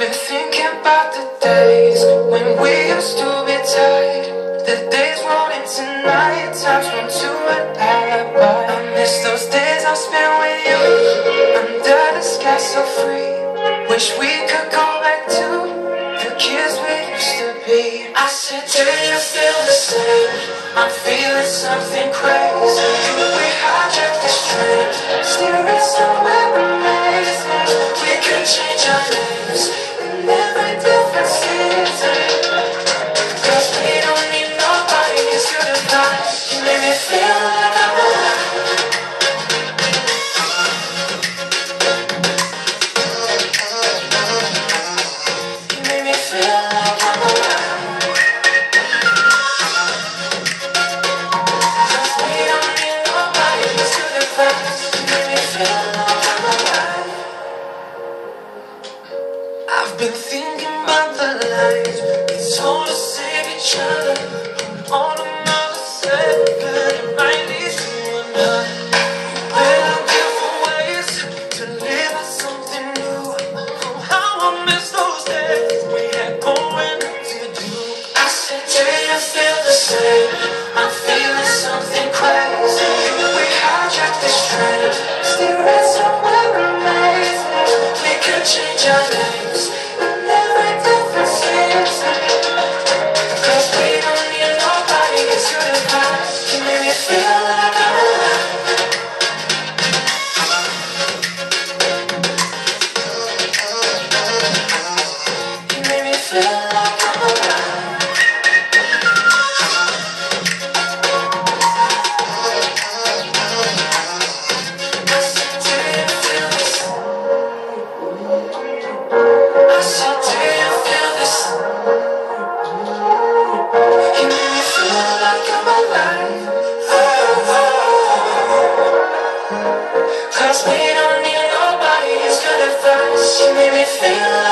about the days when we used to be tight. The days rolled into night, times run to an alibi. I miss those days I spent with you under the sky so free. Wish we could go back to the kids we used to be. I said, Do you feel the same? I'm feeling something crazy. We hijacked this train, steering somewhere amazing. We could change our names make me feel change our names feel like